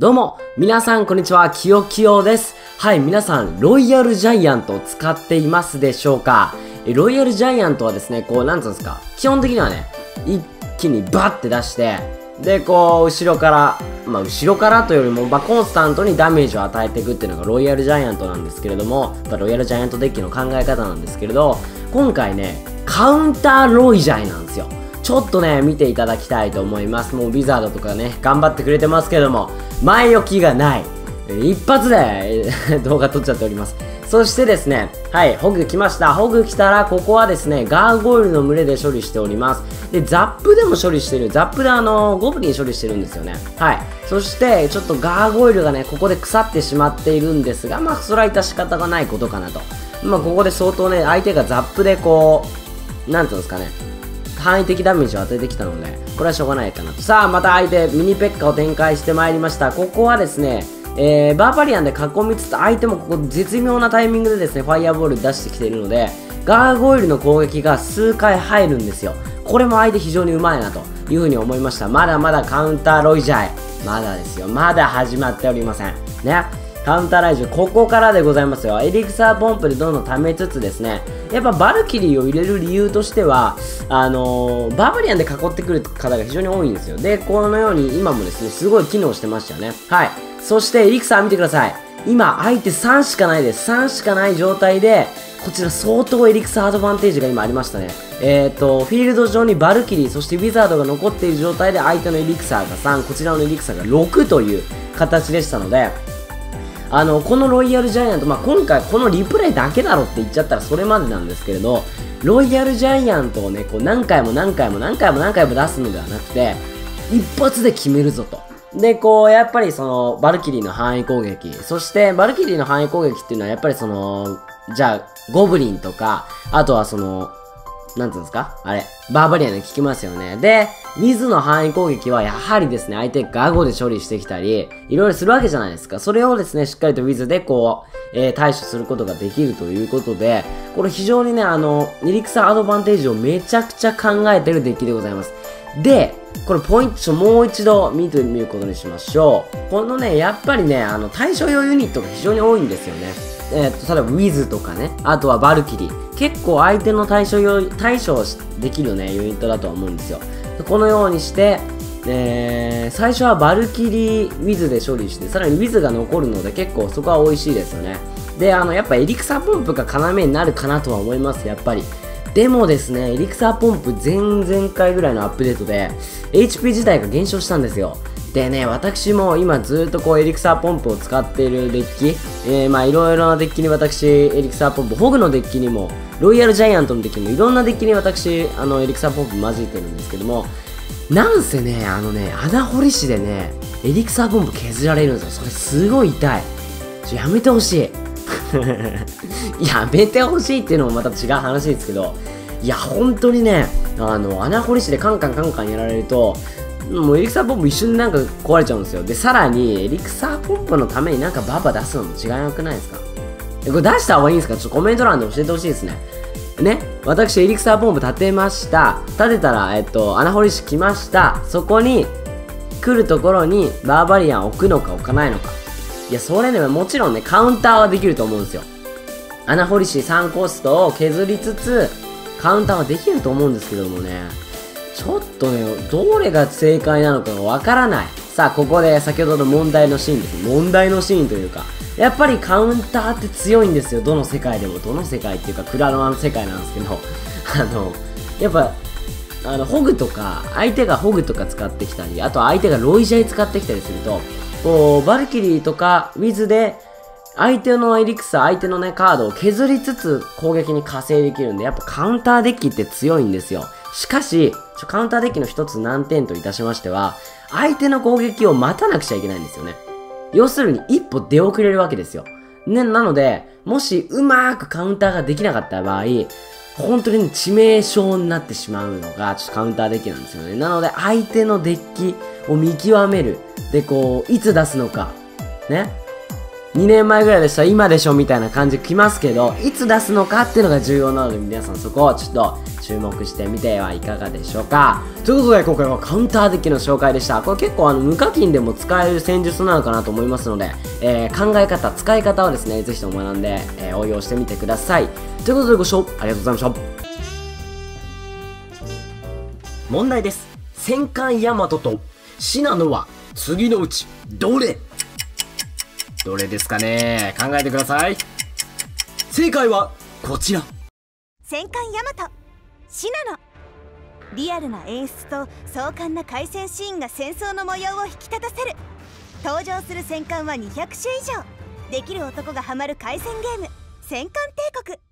どうも、皆さんこんにちは、きよきよです。はい、皆さん、ロイヤルジャイアントを使っていますでしょうか？えロイヤルジャイアントはですね、こう、なんつうんですか、基本的にはね、一気にバッて出して、で、こう、後ろから、まあ、後ろからというよりも、まあ、コンスタントにダメージを与えていくっていうのがロイヤルジャイアントなんですけれども、まあ、ロイヤルジャイアントデッキの考え方なんですけれど、今回ね、カウンターロイジャイなんですよ。ちょっとね、見ていただきたいと思います。もうビザードとかね、頑張ってくれてますけども、前置きがない。一発で 動画撮っちゃっております。そしてですね、はい、ホグ来ました。ホグ来たら、ここはですね、ガーゴイルの群れで処理しております。で、ザップでも処理してる。ザップであの、ゴブリン処理してるんですよね。はい。そして、ちょっとガーゴイルがね、ここで腐ってしまっているんですが、まあ、それは致し方がないことかなと。まあ、ここで相当ね、相手がザップでこう、なんていうんですかね、範囲的ダメージを与えてきたので、これはしょうがないかなと。さあ、また相手、ミニペッカを展開してまいりました。ここはですね、えー、バーバリアンで囲みつつ、相手もここ絶妙なタイミングでですね、ファイアボール出してきているので、ガーゴイルの攻撃が数回入るんですよ。これも相手非常にうまいなというふうに思いました。まだまだカウンターロイジャイ。まだですよ。まだ始まっておりません。ね。カウンターライジュ、ここからでございますよ。エリクサーポンプでどんどん溜めつつですね、やっぱバルキリーを入れる理由としては、あのー、バーバリアンで囲ってくる方が非常に多いんですよ。で、このように今もですね、すごい機能してましたよね。はい。そしてエリクサー見てください。今、相手3しかないです。3しかない状態で、こちら相当エリクサーアドバンテージが今ありましたね。えっ、ー、と、フィールド上にバルキリー、そしてウィザードが残っている状態で相手のエリクサーが3、こちらのエリクサーが6という形でしたので、あの、このロイヤルジャイアント、まあ、今回このリプレイだけだろって言っちゃったらそれまでなんですけれど、ロイヤルジャイアントをね、こう何回も何回も何回も何回も出すのではなくて、一発で決めるぞと。で、こう、やっぱりその、バルキリーの範囲攻撃、そしてバルキリーの範囲攻撃っていうのはやっぱりその、じゃあ、ゴブリンとか、あとはその、なんていうんですか？あれ、バーバリアンで効きますよね。で、水の範囲攻撃はやはりですね、相手ガゴで処理してきたり、いろいろするわけじゃないですか。それをですね、しっかりとウィズでこう、えー、対処することができるということで、これ非常にね、あの、エリクサアドバンテージをめちゃくちゃ考えてるデッキでございます。で、これポイント、もう一度見てみることにしましょう。このね、やっぱりね、あの、対処用ユニットが非常に多いんですよね。えー、っと、例えば、ウィズとかね、あとはバルキリー。結構相手の対処用、対処できるね、ユニットだとは思うんですよ。このようにして、えー、最初はバルキリーウィズで処理して、さらにウィズが残るので結構そこは美味しいですよね。で、あの、やっぱエリクサーポンプが要になるかなとは思います、やっぱり。でもですね、エリクサーポンプ前々回ぐらいのアップデートで、HP 自体が減少したんですよ。でね、私も今ずっとこうエリクサーポンプを使っているデッキ、えー、まあいろいろなデッキに私、エリクサーポンプ、ホグのデッキにも、ロイヤルジャイアントのデッキにもいろんなデッキに私、あのエリクサーポンプ混じってるんですけども、なんせね、あのね、穴掘り師でね、エリクサーポンプ削られるんですよ。それすごい痛い。ちょ、やめてほしい。やめてほしいっていうのもまた違う話ですけど、いや、本当にね、あの、穴掘り師でカンカンカンカンやられると、もうエリクサーポンプ一瞬でなんか壊れちゃうんですよ。で、さらに、エリクサーポンプのためになんかババ出すのも違いなくないですか？これ出した方がいいんですか？ちょっとコメント欄で教えてほしいですね。ね、私、エリクサーポンプ立てました。立てたら、えっと、穴掘り師来ました。そこに、来るところに、バーバリアン置くのか置かないのか。いや、それね、もちろんね、カウンターはできると思うんですよ。穴掘り師3コストを削りつつ、カウンターはできると思うんですけどもね、ちょっとね、どれが正解なのかがわからない。さあ、ここで先ほどの問題のシーンです。問題のシーンというか、やっぱりカウンターって強いんですよ。どの世界でも。どの世界っていうか、クラロワの世界なんですけど、あの、やっぱ、あの、ホグとか、相手がホグとか使ってきたり、あと相手がロイジャイ使ってきたりすると、こう、バルキリーとか、ウィズで、相手のエリクサ、相手のね、カードを削りつつ攻撃に加勢できるんで、やっぱカウンターデッキって強いんですよ。しかし、カウンターデッキの一つ難点といたしましては、相手の攻撃を待たなくちゃいけないんですよね。要するに一歩出遅れるわけですよ。ね、なので、もしうまーくカウンターができなかった場合、本当に、致命傷になってしまうのが、ちょっとカウンターデッキなんですよね。なので、相手のデッキを見極める。で、こう、いつ出すのか。ね。2年前ぐらいでした今でしょみたいな感じきますけど、いつ出すのかっていうのが重要なので皆さんそこをちょっと注目してみてはいかがでしょうか。ということで今回はカウンターデッキの紹介でした。これ結構あの無課金でも使える戦術なのかなと思いますので、えー、考え方、使い方をですね、ぜひとも学んで、えー、応用してみてください。ということでご視聴ありがとうございました。問題です。戦艦ヤマトとシナノは次のうちどれどれですかね？考えてください。正解はこちら。戦艦ヤマト。シナノ。リアルな演出と壮観な海戦シーンが戦争の模様を引き立たせる。登場する戦艦は200種以上。できる男がハマる海戦ゲーム。戦艦帝国。